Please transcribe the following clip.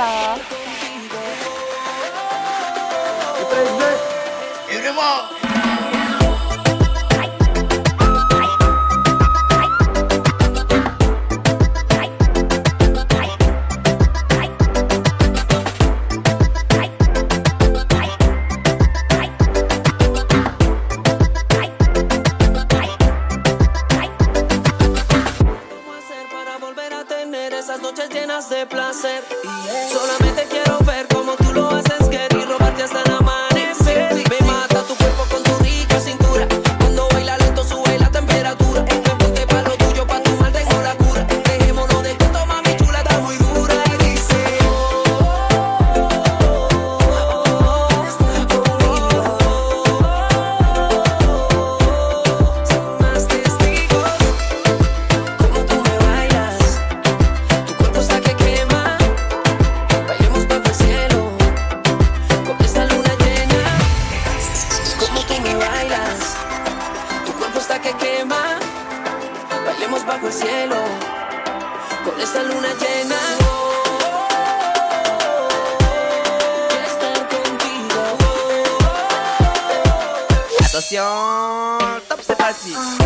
ça. Le de placer. Solamente quiero ver cómo tú lo haces, querer y robarte hasta la mano. que quema. Bailemos bajo el cielo con esta luna llena. Quiero estar contigo. Estación Top Sepasis.